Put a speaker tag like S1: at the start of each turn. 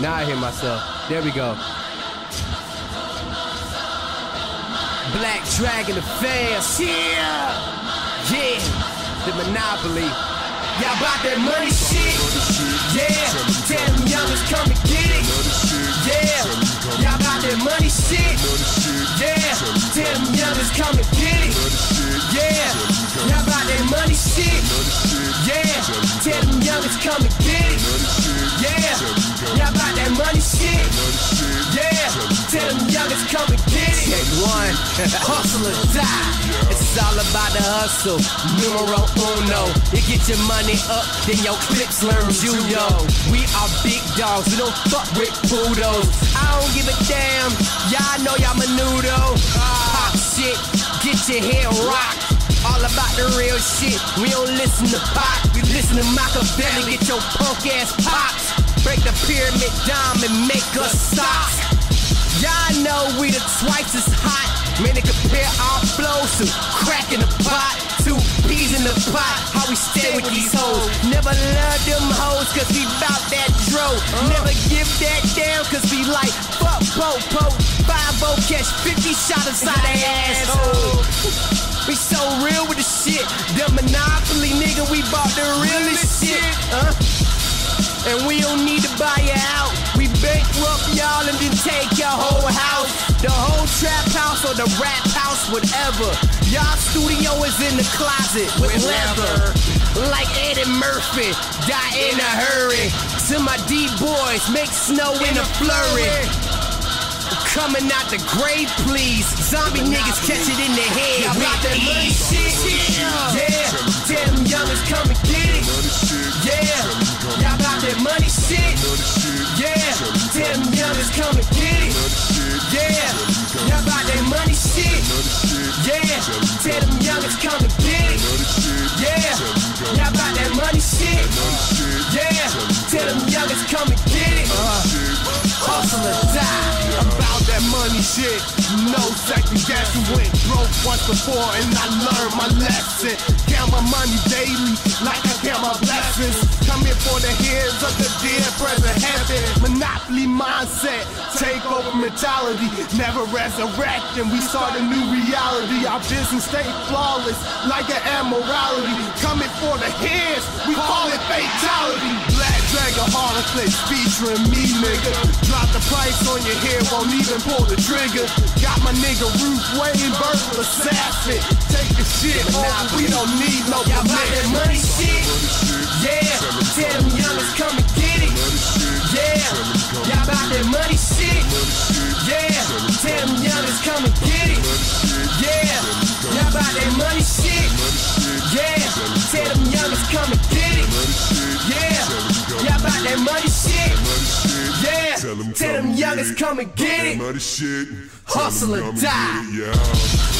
S1: Now I hear myself. There we go. Black Dragon Affairs. Yeah. Yeah. The Monopoly. Y'all about that money shit. Yeah. Tell them youngers come and get it. Yeah. Y'all about that money shit. Yeah. Tell them youngers come and get it. Yeah. Y'all about that money shit. Yeah. Tell them youngers come and Tell them youngers come and get it. Take one. Hustle or die. It's all about the hustle. Numero uno. You get your money up, then your clips learn judo. We are big dogs. We don't fuck with poodles. I don't give a damn. Y'all know y'all menudo. Pop shit. Get your head rocked. All about the real shit. We don't listen to pop. We listen to Machiavelli. Get your punk ass pops. Break the pyramid down and make us stop. Y'all know we the twice as hot. Man, they compare our flows to crack in the pot. Two peas in the pot. How we stay with these hoes. Never love them hoes, cause we bout that dro. Never give that down, cause we like fuck po po. Five o catch 50 shot inside the asshole. We so real with the shit. The monopoly nigga, we bought the realest shit. Huh? And we don't need to buy you out. Y'all and then take your whole house. The whole trap house or the rap house, whatever. Y'all studio is in the closet with leather. Like Eddie Murphy, die in a hurry. To my D boys, make snow in a flurry. Coming out the grave, please. Zombie niggas catch it in the head. Y'all about that money shit. Yeah. Tell come and get it. Yeah. Y'all about that money shit. Yeah. Tell them youngers come and get it. Yeah. Y'all about that money shit. Yeah. Tell them youngers come and get it. Uh, hustle or die.
S2: About that money shit, no second guessing. Went broke once before and I learned my lesson. Count my money daily, like I count my blessings. Come here for the hands Monopoly mindset, take over mentality. Never resurrect, and we start a new reality. Our business stay flawless, like an immorality. Coming for the hands, we call it fatality. Black Dragon Harlequins featuring me, nigga. Drop the price on your head, won't even pull the trigger. Got my nigga Ruth Wayne, verbal assassin. Take the shit over, we don't need no
S1: that money that money shit. Yeah. Tell them youngers come and get it. Hustle or
S3: Tell 'em come and
S1: die.
S3: get it, yeah.